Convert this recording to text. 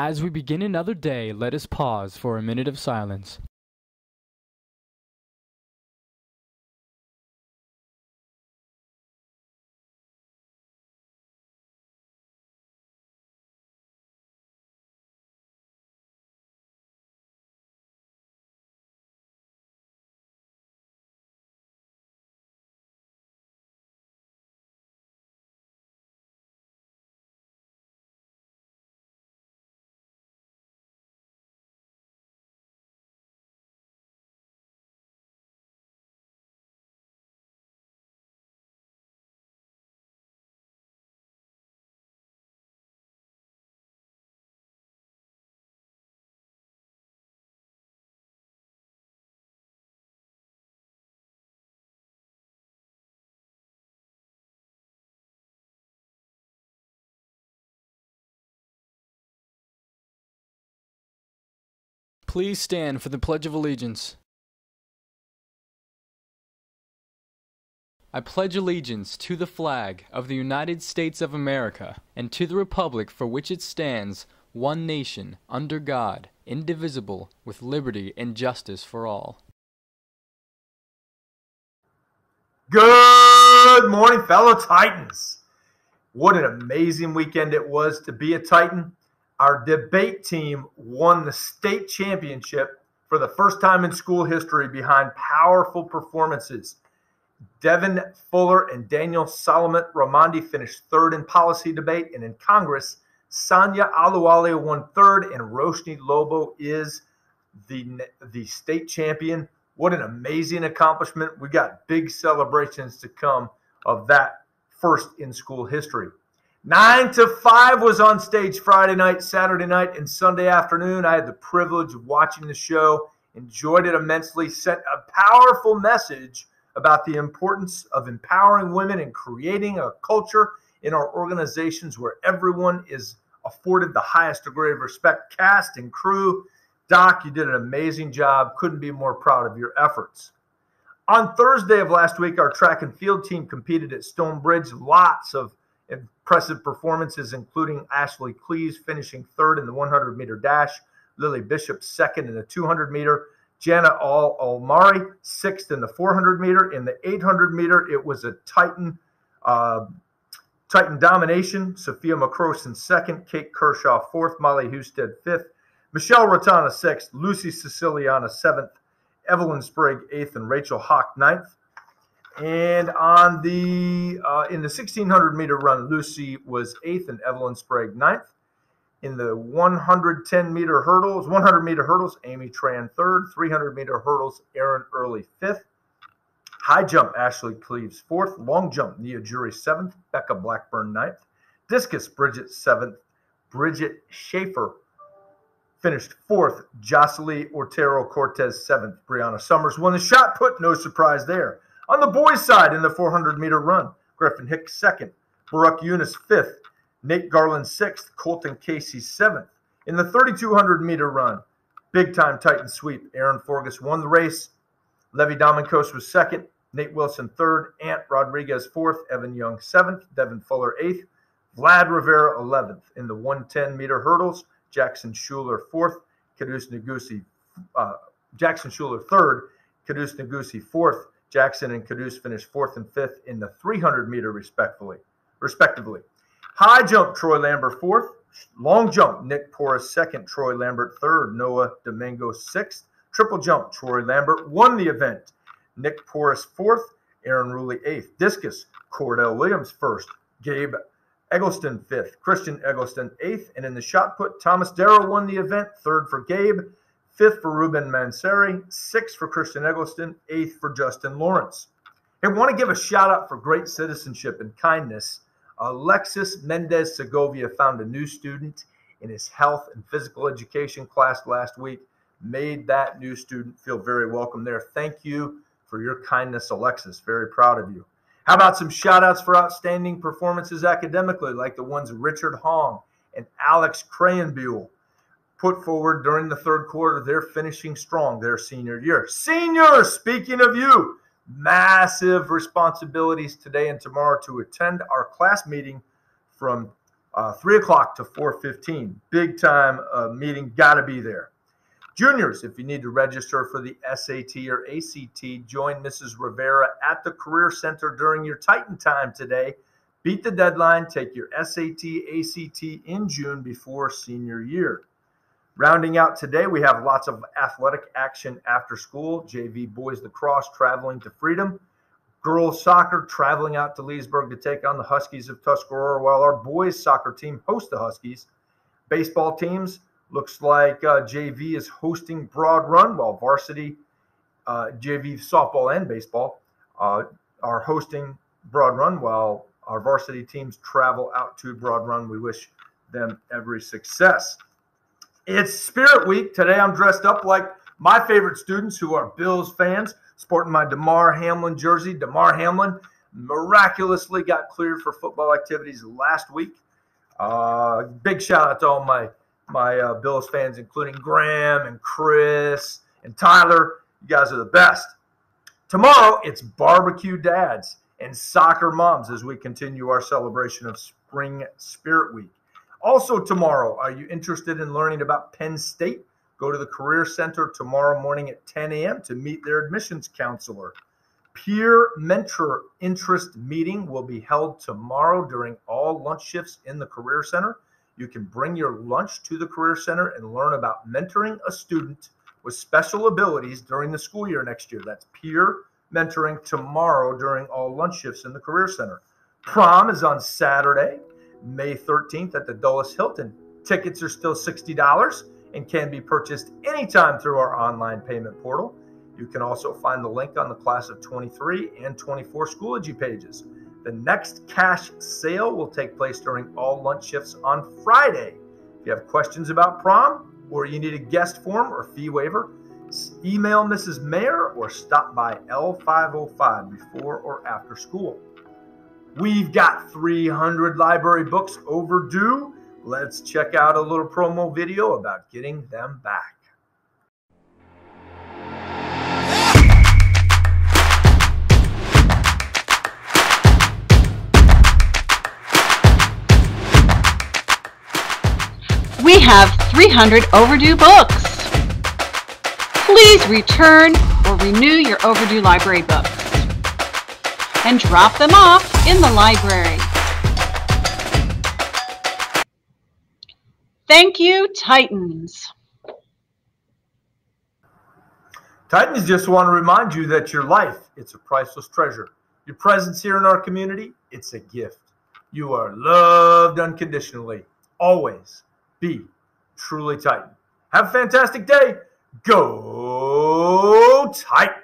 As we begin another day, let us pause for a minute of silence. Please stand for the Pledge of Allegiance. I pledge allegiance to the flag of the United States of America and to the republic for which it stands, one nation, under God, indivisible, with liberty and justice for all. Good morning, fellow Titans. What an amazing weekend it was to be a Titan. Our debate team won the state championship for the first time in school history behind powerful performances. Devin Fuller and Daniel Solomon Ramondi finished third in policy debate, and in Congress, Sonia Aluwale won third, and Roshni Lobo is the the state champion. What an amazing accomplishment! We got big celebrations to come of that first in school history. Nine to five was on stage Friday night, Saturday night, and Sunday afternoon. I had the privilege of watching the show, enjoyed it immensely, sent a powerful message about the importance of empowering women and creating a culture in our organizations where everyone is afforded the highest degree of respect. Cast and crew, Doc, you did an amazing job. Couldn't be more proud of your efforts. On Thursday of last week, our track and field team competed at Stonebridge. Lots of impressive performances, including Ashley Cleves finishing third in the 100 meter dash, Lily Bishop second in the 200 meter, Jana Al Almari sixth in the 400 meter. In the 800 meter, it was a Titan. Uh, Titan domination. Sophia McCroson second, Kate Kershaw fourth, Molly Husted fifth, Michelle Rotana sixth, Lucy Siciliana seventh, Evelyn Sprague eighth, and Rachel Hawk ninth. And on the uh, in the 1600 meter run, Lucy was eighth and Evelyn Sprague ninth. In the 110 meter hurdles, 100 meter hurdles, Amy Tran third. 300 meter hurdles, Aaron Early fifth. High jump, Ashley Cleves fourth. Long jump, Nia Jury seventh. Becca Blackburn ninth. Discus, Bridget seventh. Bridget Schaefer finished fourth. Jocelyn Ortero Cortez seventh. Brianna Summers won the shot put. No surprise there. On the boys' side in the 400 meter run, Griffin Hicks second, Baruch Yunus fifth, Nate Garland sixth, Colton Casey seventh. In the 3200 meter run, big time Titan sweep, Aaron Forgus won the race. Levi Dominkos was second, Nate Wilson third, Ant Rodriguez fourth, Evan Young seventh, Devin Fuller eighth, Vlad Rivera 11th. In the 110 meter hurdles, Jackson Schuler fourth, Kadus Nagusi, uh, Jackson Schuler third, Kadus Nagusi fourth, Jackson and Cadus finished fourth and fifth in the 300 meter, respectively. Respectively, high jump Troy Lambert fourth, long jump Nick Porras second, Troy Lambert third, Noah Domingo sixth, triple jump Troy Lambert won the event, Nick Porras fourth, Aaron Ruley eighth, discus Cordell Williams first, Gabe Eggleston fifth, Christian Eggleston eighth, and in the shot put Thomas Darrow won the event, third for Gabe, fifth for Ruben Manseri, sixth for Christian Eggleston, eighth for Justin Lawrence. I want to give a shout out for great citizenship and kindness. Alexis Mendez Segovia found a new student in his health and physical education class last week, made that new student feel very welcome there. Thank you for your kindness, Alexis. Very proud of you. How about some shout outs for outstanding performances academically, like the ones Richard Hong and Alex Crayenbuell? Put forward during the third quarter. They're finishing strong their senior year. Seniors, speaking of you, massive responsibilities today and tomorrow to attend our class meeting from uh, 3 o'clock to 4.15. Big time uh, meeting, got to be there. Juniors, if you need to register for the SAT or ACT, join Mrs. Rivera at the Career Center during your Titan time today. Beat the deadline, take your SAT, ACT in June before senior year. Rounding out today, we have lots of athletic action after school. JV boys lacrosse traveling to Freedom. Girls soccer traveling out to Leesburg to take on the Huskies of Tuscarora, while our boys soccer team hosts the Huskies. Baseball teams looks like uh, JV is hosting Broad Run, while varsity uh, JV softball and baseball uh, are hosting Broad Run, while our varsity teams travel out to Broad Run. We wish them every success. It's Spirit Week. Today I'm dressed up like my favorite students who are Bills fans, sporting my Damar Hamlin jersey. Damar Hamlin miraculously got cleared for football activities last week. Uh, big shout out to all my my uh, Bills fans, including Graham and Chris and Tyler. You guys are the best. Tomorrow it's barbecue dads and soccer moms as we continue our celebration of Spring Spirit Week. Also, tomorrow, are you interested in learning about Penn State? Go to the Career Center tomorrow morning at 10 a.m. to meet their admissions counselor. Peer mentor interest meeting will be held tomorrow during all lunch shifts in the Career Center. You can bring your lunch to the Career Center and learn about mentoring a student with special abilities during the school year next year. That's peer mentoring tomorrow during all lunch shifts in the Career Center. Prom is on Saturday. May 13th at the Dulles Hilton. Tickets are still $60 and can be purchased anytime through our online payment portal. You can also find the link on the class of 23 and 24 Schoology pages. The next cash sale will take place during all lunch shifts on Friday. If you have questions about prom or you need a guest form or fee waiver, email Mrs. Mayer or stop by L505 before or after school. We've got 300 library books overdue. Let's check out a little promo video about getting them back. We have 300 overdue books. Please return or renew your overdue library books and drop them off in the library. Thank you, Titans. Titans just want to remind you that your life, it's a priceless treasure. Your presence here in our community, it's a gift. You are loved unconditionally. Always be truly Titan. Have a fantastic day. Go Titan.